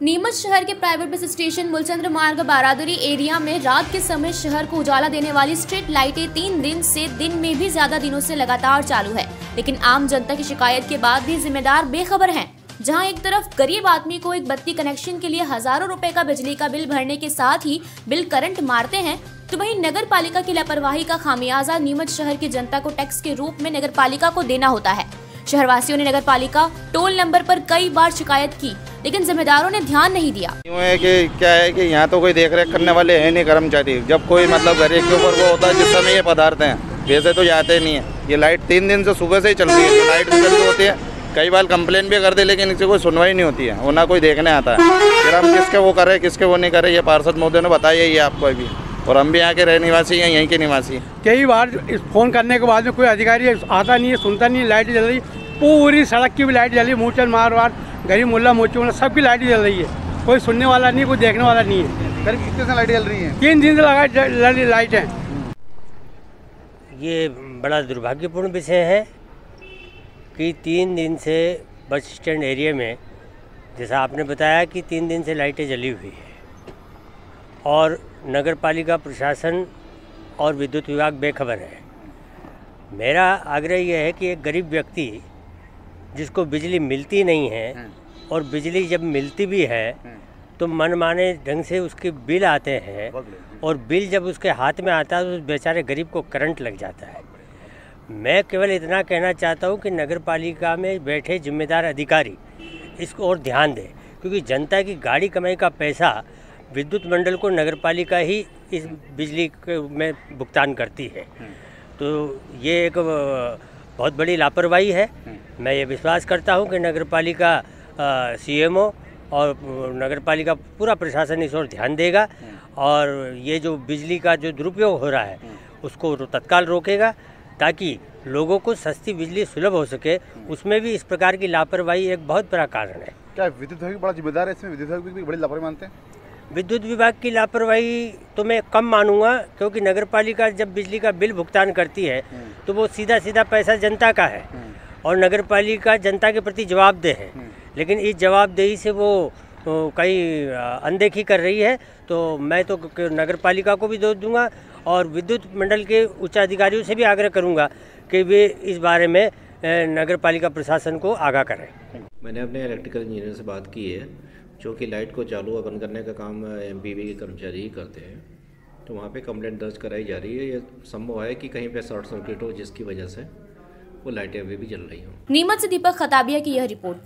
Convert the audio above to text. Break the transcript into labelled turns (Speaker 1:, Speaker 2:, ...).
Speaker 1: नीमच शहर के private bus station मुलचंद्र मार्ग, बारादरी एरिया में रात के समय शहर को उजाला देने वाली स्ट्रीट लाइटें तीन दिन से दिन में भी ज़्यादा दिनों से लगातार चालू है। लेकिन आम जनता की शिकायत के बाद भी जिम्मेदार बेखबर हैं, जहाँ एक तरफ़ गरीब आदमी को एक बत्ती कनेक्शन के लिए हज़ारों रुपए का बिजली का बिल भरने के साथ ही बिल करंट मारते हैं तो वहीं नगर पालिका की लापरवाही का खामियाजा नीमच शहर की जनता को टैक्स के रूप में नगर पालिका को देना होता है। शहरवासियों ने नगर पालिका टोल नंबर पर कई बार शिकायत की। लेकिन जिम्मेदारों ने ध्यान नहीं दिया।
Speaker 2: है कि क्या है कि यहाँ तो कोई देख रेख करने वाले हैं नहीं कर्मचारी। जब कोई मतलब गरीब के ऊपर वो होता है जिस समय ये पदार्थ हैं वैसे तो जाते नहीं है। ये लाइट तीन दिन से सुबह से ही चल रही है लाइट भी जल्दी होती है कई बार कंप्लेन भी करते दे लेकिन इससे कोई सुनवाई नहीं होती है वो ना कोई देखने आता है। फिर हम किसके वो करें किसके वो नहीं करें ये पार्षद महोदय ने बताया ही है आपको अभी। और हम भी यहाँ के रह निवासी हैं यहीं के निवासी हैं।
Speaker 3: कई बार इस फ़ोन करने के बाद में कोई अधिकारी आता नहीं है सुनता नहीं है लाइट जल रही पूरी सड़क की भी लाइट जल रही है मूचल मारवाड़ गरीब मुल्ला मोचू मुल्ला सबकी लाइट जल रही है। कोई सुनने वाला नहीं कोई देखने वाला नहीं है।
Speaker 4: करीब कितने से लाइट जल रही हैं?
Speaker 3: तीन दिन से लगा जल लाइट है।
Speaker 5: ये बड़ा दुर्भाग्यपूर्ण विषय है कि तीन दिन से बस स्टैंड एरिया में जैसा आपने बताया कि तीन दिन से लाइटें जली हुई है। और नगर पालिका प्रशासन और विद्युत विभाग बेखबर है। मेरा आग्रह यह है कि एक गरीब व्यक्ति जिसको बिजली मिलती नहीं है और बिजली जब मिलती भी है तो मनमाने ढंग से उसके बिल आते हैं और बिल जब उसके हाथ में आता है तो उस बेचारे गरीब को करंट लग जाता है। मैं केवल इतना कहना चाहता हूँ कि नगर पालिका में बैठे जिम्मेदार अधिकारी इसको और ध्यान दें क्योंकि जनता की गाड़ी कमाई का पैसा विद्युत मंडल को नगर पालिका ही इस बिजली के- में भुगतान करती है। तो ये एक बहुत बड़ी लापरवाही है। मैं ये विश्वास करता हूँ कि नगर पालिका सीएमओ और नगर पालिका पूरा प्रशासन इस ओर ध्यान देगा और ये जो बिजली का जो दुरुपयोग हो रहा है उसको तत्काल रोकेगा ताकि लोगों को सस्ती बिजली सुलभ हो सके। उसमें भी इस प्रकार की लापरवाही एक बहुत बड़ा कारण है।
Speaker 4: क्या विद्युत विभाग बड़ा जिम्मेदार है इसमें? विद्युत विभाग भी बड़ी लापरवाही मानते हैं?
Speaker 5: विद्युत विभाग की लापरवाही तो मैं कम मानूँगा क्योंकि नगर पालिका जब बिजली का बिल भुगतान करती है तो वो सीधा सीधा पैसा जनता का है। और नगर पालिका जनता के प्रति जवाबदेह है। लेकिन इस जवाबदेही से वो तो अ, अनदेखी कर रही है तो मैं तो नगर पालिका को भी दोष दूँगा और विद्युत मंडल के उच्च अधिकारियों से भी आग्रह करूँगा कि वे इस बारे में नगर पालिका प्रशासन को आगाह करें।
Speaker 6: मैंने अपने इलेक्ट्रिकल इंजीनियर से बात की है जो कि लाइट को चालू और बंद करने का काम एम के कर्मचारी ही करते हैं। तो वहाँ पे कंप्लेंट दर्ज कराई जा रही है ये संभव है कि कहीं पे शॉर्ट सर्किट हो जिसकी वजह से। वो लाइटें अभी भी जल रही हो।
Speaker 1: नीमच से दीपक खताबिया की यह रिपोर्ट।